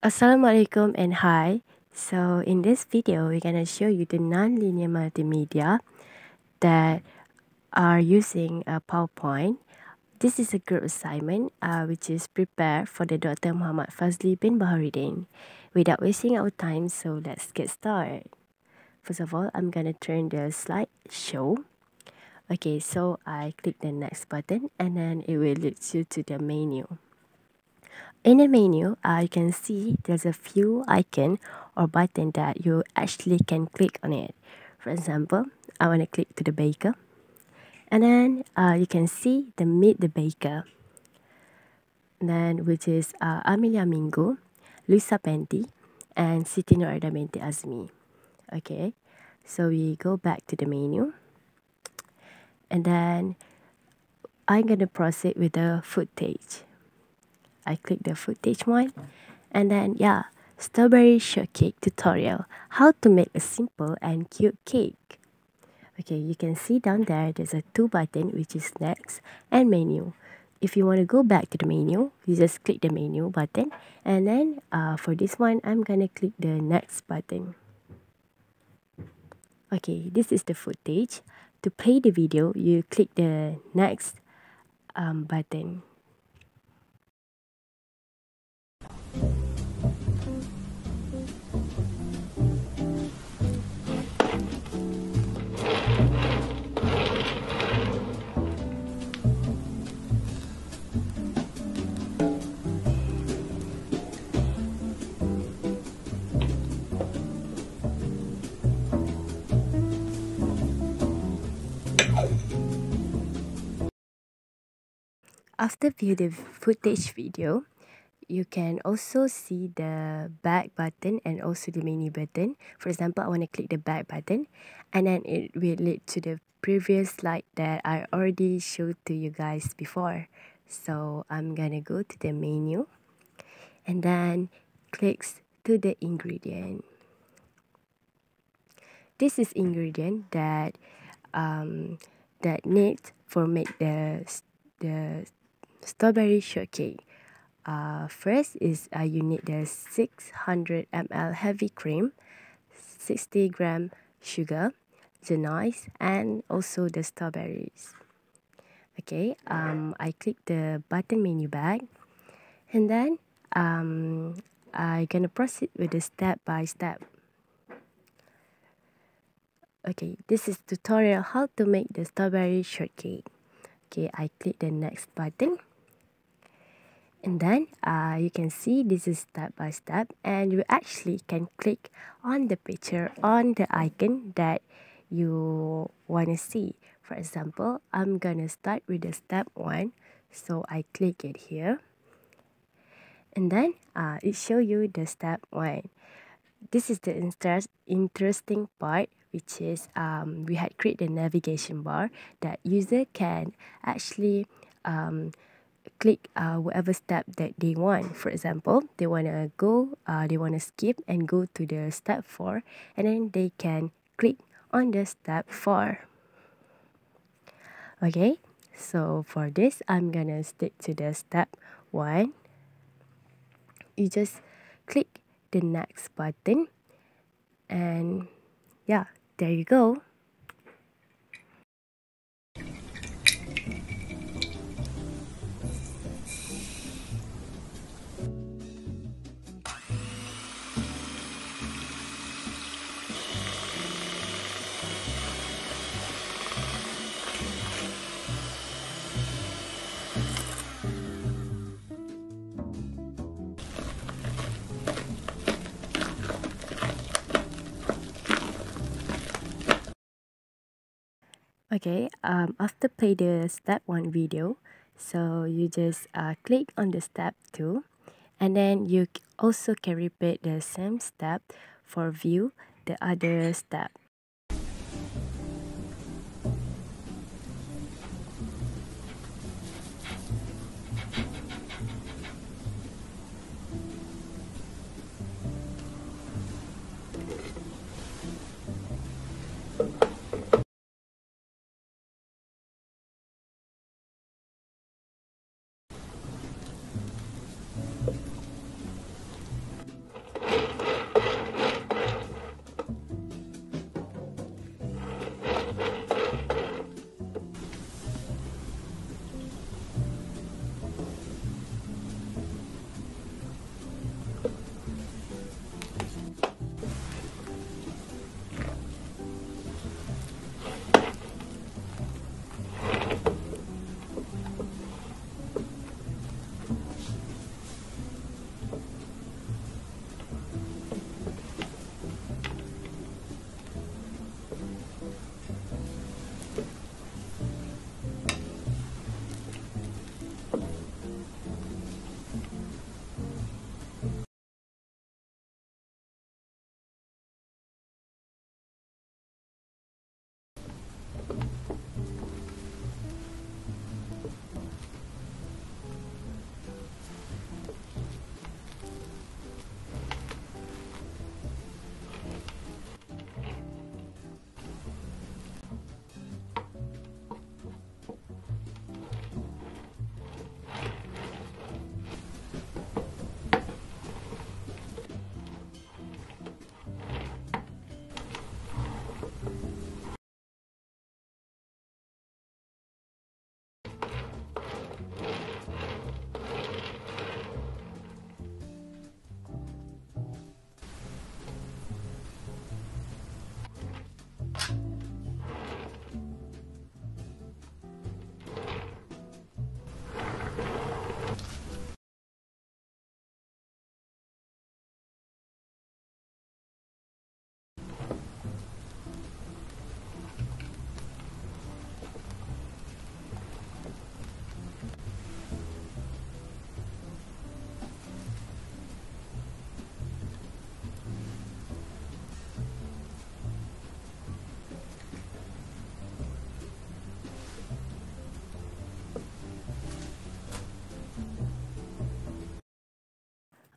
Assalamualaikum and hi. So in this video, we're gonna show you the non-linear multimedia that are using a PowerPoint. This is a group assignment uh, which is prepared for the Dr. Muhammad Fazli bin Baharudin. Without wasting our time, so let's get started. First of all, I'm gonna turn the slide show. Okay, so I click the next button and then it will lead you to the menu. In the menu, uh, you can see there's a few icon or button that you actually can click on it. For example, I want to click to the baker. And then uh, you can see the meet the baker. then which is uh, Amylia Minggu, Louissa Panthy, and Siti Binti Azmi. Okay, so we go back to the menu. And then I'm going to proceed with the footage. I click the footage one. And then yeah strawberry shortcake tutorial how to make a simple and cute cake. Okay you can see down there there's a two button which is next and menu. If you want to go back to the menu you just click the menu button. And then uh, for this one I'm gonna click the next button. Okay this is the footage. To play the video you click the next um, button After view the footage video, you can also see the back button and also the menu button. For example, I want to click the back button and then it will lead to the previous slide that I already showed to you guys before. So I'm gonna go to the menu and then clicks to the ingredient. This is ingredient that um, that need for make the the strawberry shortcake. Uh, first is uh, you need the 600 ml heavy cream, 60 gram sugar, the genoise, and also the strawberries. Okay, um, I click the button menu back and then um, I'm gonna proceed with the step by step. Okay, this is tutorial how to make the strawberry shortcake. Okay, I click the next button and then uh, you can see this is step by step and you actually can click on the picture on the icon that you want to see. For example I'm gonna start with the step one so I click it here. And then uh, it show you the step one. This is the interest interesting part which is um, we had created a navigation bar that user can actually um, click uh, whatever step that they want. For example, they want to go, uh, they want to skip and go to the step 4 and then they can click on the step 4. Okay, so for this, I'm gonna stick to the step 1. You just click the next button and yeah, there you go. Okay, um, after play the step 1 video, so you just uh, click on the step 2 and then you also can repeat the same step for view the other step.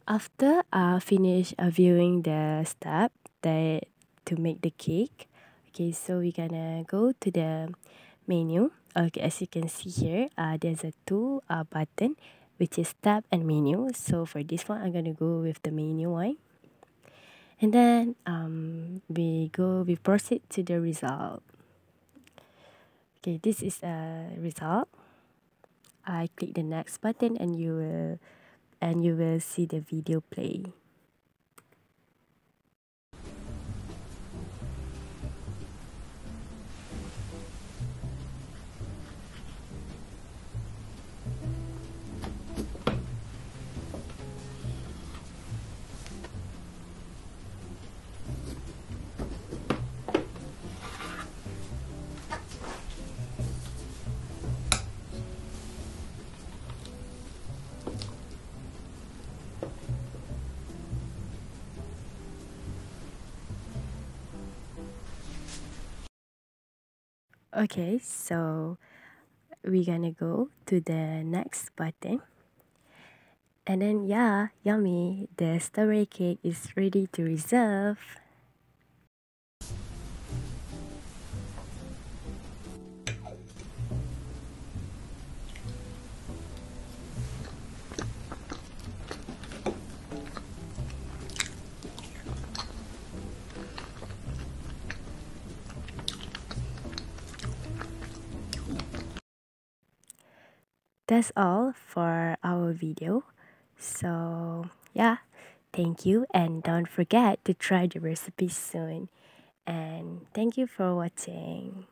After I finish uh, viewing the step that to make the cake okay so we're gonna go to the menu. Okay as you can see here uh, there's a two uh, button which is tab and menu. So for this one I'm gonna go with the menu one. And then um, we go we proceed to the result. Okay this is a result. I click the next button and you will and you will see the video play okay so we're gonna go to the next button. And then yeah yummy. The strawberry cake is ready to reserve that's all for our video. So yeah thank you. And don't forget to try the recipe soon. And thank you for watching